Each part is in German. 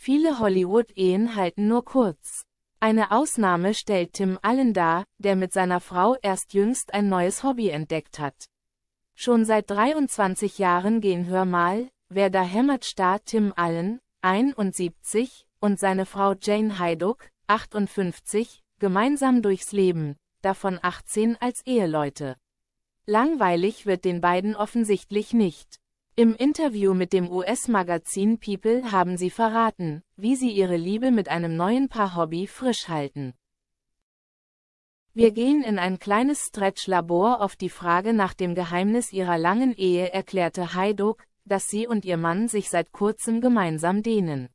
Viele Hollywood-Ehen halten nur kurz. Eine Ausnahme stellt Tim Allen dar, der mit seiner Frau erst jüngst ein neues Hobby entdeckt hat. Schon seit 23 Jahren gehen Hör mal, wer da hämmert Star Tim Allen, 71, und seine Frau Jane Heiduck, 58, gemeinsam durchs Leben, davon 18 als Eheleute. Langweilig wird den beiden offensichtlich nicht. Im Interview mit dem US-Magazin People haben sie verraten, wie sie ihre Liebe mit einem neuen Paar Hobby frisch halten. Wir gehen in ein kleines Stretch-Labor auf die Frage nach dem Geheimnis ihrer langen Ehe erklärte Heiduck, dass sie und ihr Mann sich seit kurzem gemeinsam dehnen.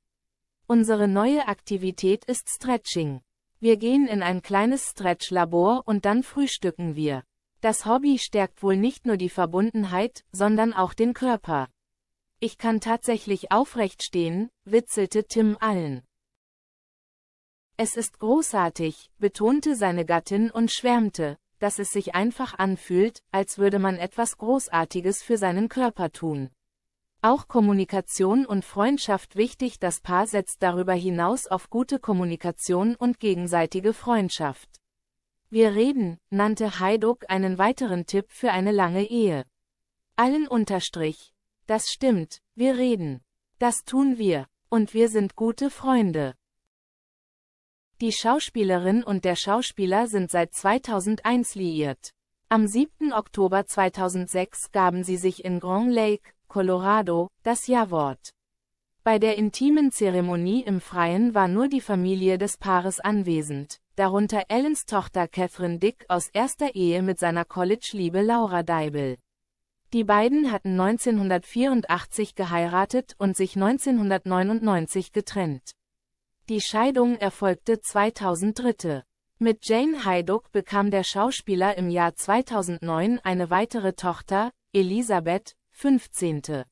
Unsere neue Aktivität ist Stretching. Wir gehen in ein kleines Stretch-Labor und dann frühstücken wir. Das Hobby stärkt wohl nicht nur die Verbundenheit, sondern auch den Körper. Ich kann tatsächlich aufrecht stehen, witzelte Tim Allen. Es ist großartig, betonte seine Gattin und schwärmte, dass es sich einfach anfühlt, als würde man etwas Großartiges für seinen Körper tun. Auch Kommunikation und Freundschaft wichtig Das Paar setzt darüber hinaus auf gute Kommunikation und gegenseitige Freundschaft. Wir reden, nannte Heiduck einen weiteren Tipp für eine lange Ehe. Allen Unterstrich. Das stimmt, wir reden. Das tun wir. Und wir sind gute Freunde. Die Schauspielerin und der Schauspieler sind seit 2001 liiert. Am 7. Oktober 2006 gaben sie sich in Grand Lake, Colorado, das Ja-Wort. Bei der intimen Zeremonie im Freien war nur die Familie des Paares anwesend, darunter Ellens Tochter Catherine Dick aus erster Ehe mit seiner College-Liebe Laura Deibel. Die beiden hatten 1984 geheiratet und sich 1999 getrennt. Die Scheidung erfolgte 2003. Mit Jane Heiduck bekam der Schauspieler im Jahr 2009 eine weitere Tochter, Elisabeth, 15.